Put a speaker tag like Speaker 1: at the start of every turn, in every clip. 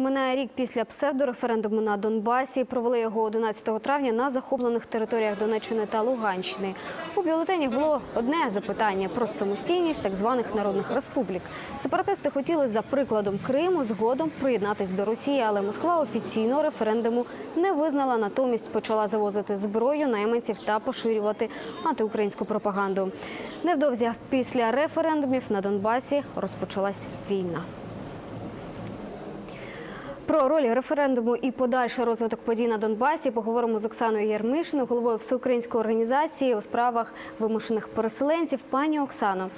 Speaker 1: Минає рік після псевдореферендуму на Донбасі. Провели його 11 травня на захоплених територіях Донеччини та Луганщини. У бюлетенях було одне запитання про самостійність так званих народних республік. Сепаратисти хотіли за прикладом Криму згодом приєднатись до Росії, але Москва офіційно референдуму не визнала. Натомість почала завозити зброю найманців та поширювати антиукраїнську пропаганду. Невдовзі після референдумів на Донбасі розпочалась війна. Про роль референдуму і подальший розвиток подій на Донбасі поговоримо з Оксаною Ярмишиною, головою всеукраїнської організації у справах вимушених переселенців. Пані Оксано,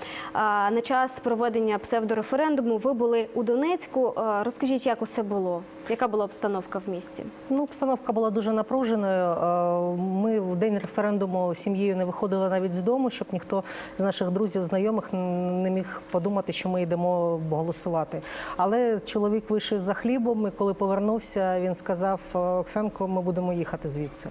Speaker 1: на час проведення псевдореферендуму ви були у Донецьку. Розкажіть, як усе було? Яка була обстановка в місті?
Speaker 2: Ну, обстановка була дуже напруженою. Ми в день референдуму сім'єю не виходили навіть з дому, щоб ніхто з наших друзів, знайомих не міг подумати, що ми йдемо голосувати. Але чоловік вийшов за хлібом, коли повернувся, він сказав: Оксанко, ми будемо їхати звідси.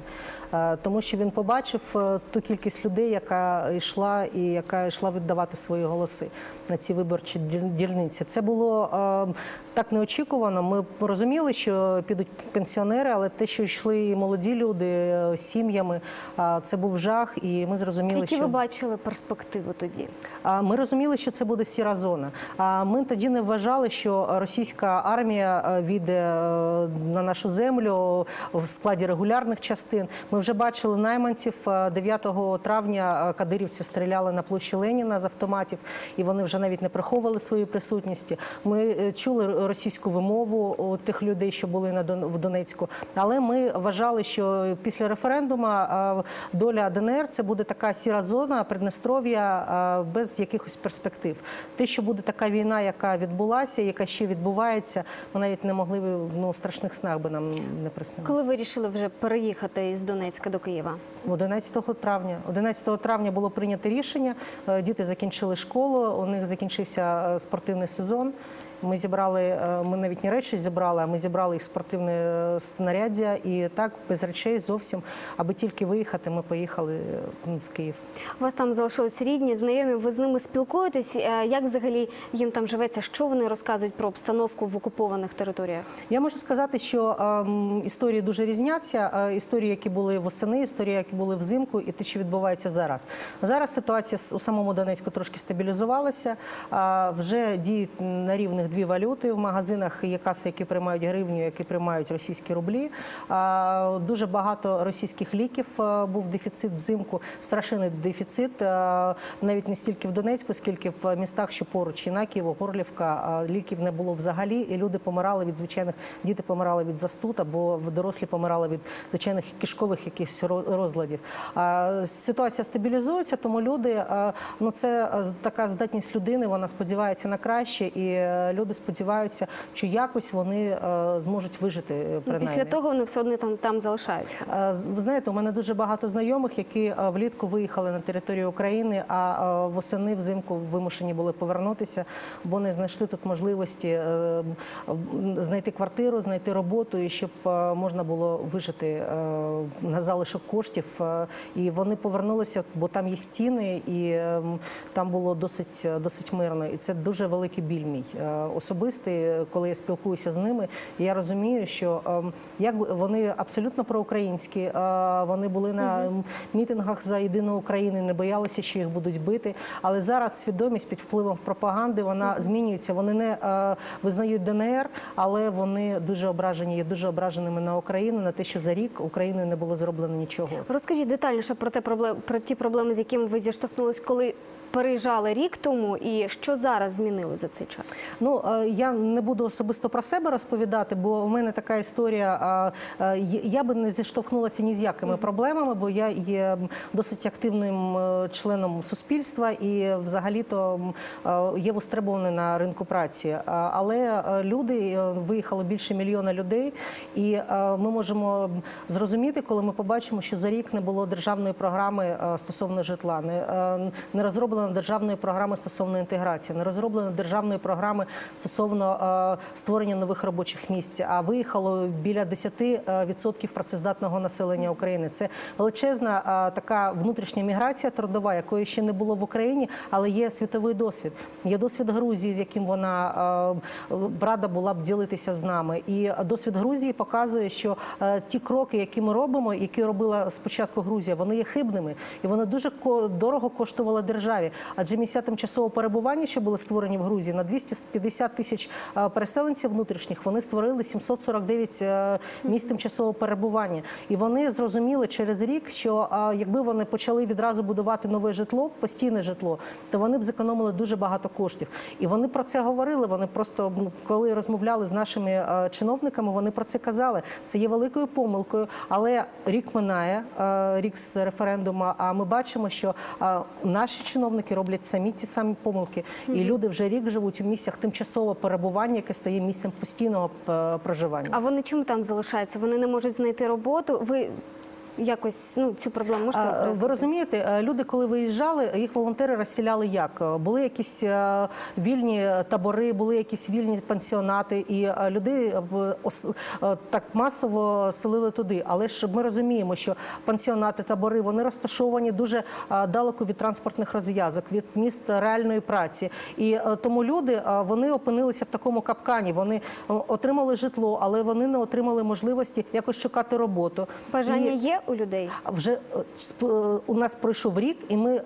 Speaker 2: Е, Тому що він побачив е, ту кількість людей, яка йшла і яка йшла віддавати свої голоси на ці виборчі дільниці. Це було е, так неочікувано. Ми розуміли, що підуть пенсіонери, але те, що йшли молоді люди е, з сім'ями, е, це був жах, і ми зрозуміли,
Speaker 1: Які
Speaker 2: що
Speaker 1: ви бачили перспективи тоді?
Speaker 2: Ми розуміли, що це буде сіра зона. А ми тоді не вважали, що російська армія е, війде е, на нашу землю в складі регулярних частин. Ми вже бачили найманців Е, 9 травня. е, Кадирівці стріляли на площі Леніна з автоматів, і вони вже навіть не приховували свої присутності. Ми е, чули російську вимову тих людей, що були на в Донецьку. Але ми вважали, що після референдуму е, доля ДНР це буде така сіра зона Приднестров'я е, без якихось перспектив. Те, що буде така війна, яка відбулася, яка ще відбувається, ми навіть не могли ну, страшних снах би нам не приснилося.
Speaker 1: Коли ви вирішили вже переїхати із Донецька до Києва?
Speaker 2: 11 травня. 11 травня було прийнято рішення. е, Діти закінчили школу, у них закінчився е, спортивний сезон. Ми зібрали, е, ми навіть не речі зібрали, а ми зібрали їх спортивне е, знаряддя і так без речей зовсім, аби тільки виїхати, ми поїхали е, в Київ.
Speaker 1: У вас там залишились рідні, знайомі, ви з ними спілкуєтесь. Е, Як взагалі їм там живеться? Що вони розказують про обстановку в окупованих територіях?
Speaker 2: Я можу сказати, що ем, історії дуже різняться. Е, історії, які були восени, історії, які були взимку, і те, що відбувається зараз. Зараз ситуація у самому Донецьку трошки стабілізувалася. А, вже діють на рівних дві валюти в магазинах. Є каси, які приймають гривню, які приймають російські рублі. Дуже багато російських ліків е, був дефіцит взимку, страшенний дефіцит. е, навіть не стільки в Донецьку, скільки в містах, що поруч Єнакієво, Горлівка, ліків не було взагалі, і люди помирали від звичайних діти помирали від застуд, або дорослі помирали від звичайних кишкових якихось розладів. Ситуація стабілізується, тому люди е, ну це така здатність людини. Вона сподівається на краще, і люди сподіваються, що якось вони е, зможуть вижити е,
Speaker 1: Ну,
Speaker 2: принаймні.
Speaker 1: Після того вони все одно там, там залишаються.
Speaker 2: Е, Ви знаєте, у мене дуже багато знайомих, які влітку виїхали на територію України, а восени взимку вимушені були повернутися, бо не знайшли тут можливості знайти квартиру, знайти роботу, і щоб можна було вижити на залишок коштів. І вони повернулися, бо там є стіни, і е, там було досить досить мирно. І це дуже великий біль мій особистий, коли я спілкуюся з ними. Я розумію, що ем, як вони абсолютно проукраїнські, е, вони були на мітингах за єдину Україну, не боялися, що їх будуть бити. Але зараз свідомість під впливом пропаганди вона змінюється. Вони не е, визнають ДНР, але вони дуже ображені, є дуже ображеними на Україну на те, що за рік Україною не було зроблено нічого.
Speaker 1: Розкажіть детальніше про те про ті проблеми, з якими ви зіштовхнулись, коли переїжджали рік тому, і що зараз змінили за цей час?
Speaker 2: Ну е, я не буду особисто про себе розповідати, бо в мене така історія. е, Я би не зіштовхнулася ні з якими проблемами, бо я є досить активним е, членом суспільства і взагалі-то є востребований на ринку праці. Але люди виїхало більше мільйона людей, і ми можемо зрозуміти, коли ми побачимо, що за рік не було державної програми стосовно житла, не, не розроблено розроблено державної програми стосовно інтеграції, не розроблено державної програми стосовно е, створення нових робочих місць. А виїхало біля 10% працездатного населення України. Це величезна е, така внутрішня міграція трудова, якої ще не було в Україні, але є світовий досвід. Є досвід Грузії, з яким вона е, рада була б ділитися з нами. І досвід Грузії показує, що е, ті кроки, які ми робимо, які робила спочатку Грузія, вони є хибними і вони дуже дорого коштували державі. Адже місця тимчасового перебування, що були створені в Грузії, на 250 тисяч е, переселенців внутрішніх, вони створили 749 е, місць тимчасового перебування. І вони зрозуміли через рік, що е, якби вони почали відразу будувати нове житло, постійне житло, то вони б зекономили дуже багато коштів. І вони про це говорили. Вони просто ну, коли розмовляли з нашими чиновниками, вони про це казали. Це є великою помилкою, але рік минає, рік з референдуму. А ми бачимо, що наші чиновники роблять самі ці самі помилки, і люди вже рік живуть у місцях тимчасового перебування, яке стає місцем постійного е, проживання.
Speaker 1: А вони чому там залишаються? Вони не можуть знайти роботу. Ви якось ну цю проблему можете окреслити?
Speaker 2: Ви розумієте, е, люди, коли виїжджали, їх волонтери розсіляли як? Були якісь е, вільні табори, були якісь вільні пансіонати, і е, людей так масово селили туди. Але ж ми розуміємо, що пансіонати, табори вони розташовані дуже далеко від транспортних розв'язок, від міст реальної праці. І тому люди вони опинилися в такому капкані. Вони отримали житло, але вони не отримали можливості якось шукати роботу.
Speaker 1: Бажання
Speaker 2: І-
Speaker 1: є у людей?
Speaker 2: вже е, е, у нас пройшов рік, і ми е,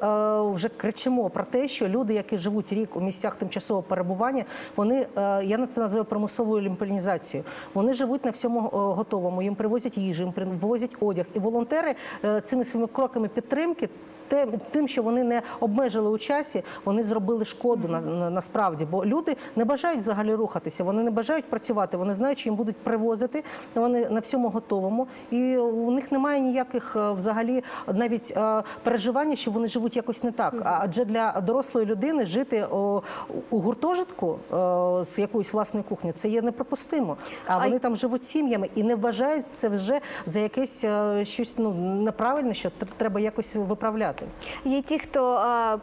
Speaker 2: вже кричимо про те, що люди, які живуть рік у місцях тимчасового перебування, вони я на це називаю примусовою лімпельнізацією. Вони живуть на всьому готовому. Їм привозять їжу, їм привозять одяг. І волонтери цими своїми кроками підтримки. Тим, що вони не обмежили у часі, вони зробили шкоду на, на, насправді. Бо люди не бажають взагалі рухатися, вони не бажають працювати, вони знають, що їм будуть привозити, вони на всьому готовому. І у них немає ніяких е, взагалі навіть е, переживання, що вони живуть якось не так. Адже для дорослої людини жити у гуртожитку е, з якоюсь власною кухні це є неприпустимо. А вони там живуть сім'ями і не вважають це вже за якесь щось ну неправильне, що тр- треба якось виправляти.
Speaker 1: Є ті, хто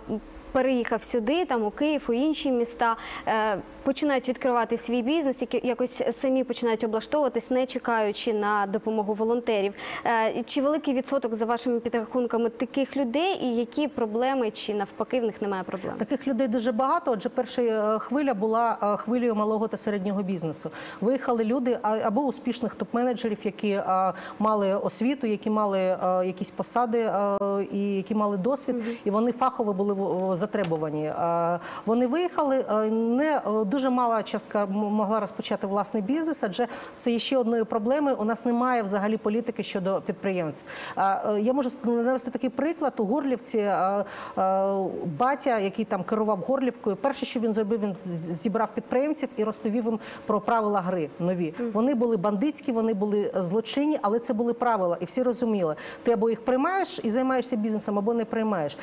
Speaker 1: переїхав сюди, там у Київ, у інші міста, е, починають відкривати свій бізнес, якось самі починають облаштовуватись, не чекаючи на допомогу волонтерів. Е, Чи великий відсоток за вашими підрахунками таких людей, і які проблеми, чи навпаки в них немає проблем?
Speaker 2: Таких людей дуже багато. Отже, перша е, хвиля була хвилею малого та середнього бізнесу. Виїхали люди або успішних топ-менеджерів, які мали освіту, які мали якісь посади і які мали досвід, і вони фахово були затребувані. Е, Вони виїхали. е, Не е, дуже мала частка могла розпочати власний бізнес, адже це є ще одною проблемою. У нас немає взагалі політики щодо підприємств. Я можу навести такий приклад у Горлівці. Батя, який там керував Горлівкою, перше, що він зробив, він зібрав підприємців і розповів їм про правила гри нові. Вони були бандитські, вони були злочинні, але це були правила, і всі розуміли. Ти або їх приймаєш і займаєшся бізнесом, або не приймаєш.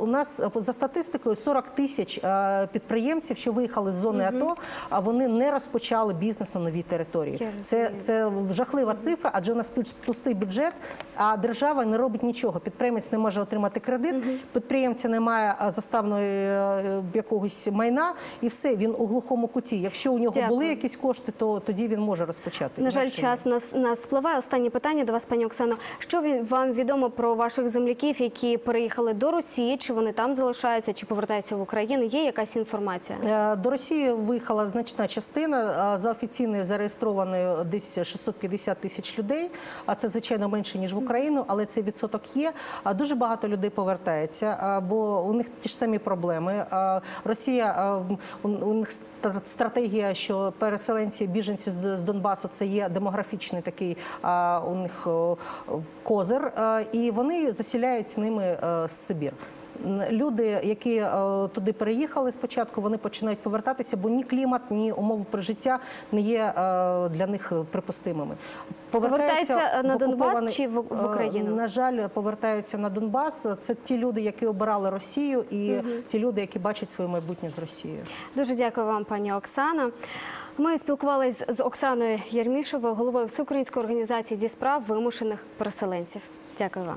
Speaker 2: У нас за статистикою 40 тисяч е, підприємців, що виїхали з зони АТО, а вони не розпочали бізнес на новій території. Це, це жахлива цифра, адже у нас пуст- пустий бюджет, а держава не робить нічого. Підприємець не може отримати кредит, підприємця немає заставної е, якогось майна, і все, він у глухому куті. Якщо у нього
Speaker 1: Дякую.
Speaker 2: були якісь кошти, то тоді він може розпочати.
Speaker 1: На жаль, час нас, нас спливає. Останнє питання до вас, пані Оксано. Що вам відомо про ваших земляків, які переїхали до Росії? Чи вони там залишаються, чи повертаються в Україну? Є якась інформація?
Speaker 2: Е, До Росії виїхала значна частина. За офіційною зареєстрованою десь 650 тисяч людей. А це звичайно менше ніж в Україну, але цей відсоток є. Дуже багато людей повертається, бо у них ті ж самі проблеми. Росія у них ст- стратегія, що переселенці, біженці з Донбасу це є демографічний такий у них козир, і вони засіляють ними е, Сибір. Люди, які е, туди переїхали спочатку, вони починають повертатися, бо ні клімат, ні умови прожиття не є е, для них припустимими.
Speaker 1: Повертаються на Донбас чи в-
Speaker 2: Е,
Speaker 1: Україну?
Speaker 2: На жаль, повертаються на Донбас. Це ті люди, які обирали Росію, і ті люди, які бачать своє майбутнє з Росією.
Speaker 1: Дуже дякую вам, пані Оксана. Ми спілкувалися з Оксаною Єрмішовою, головою Всеукраїнської організації зі справ вимушених переселенців. Дякую вам.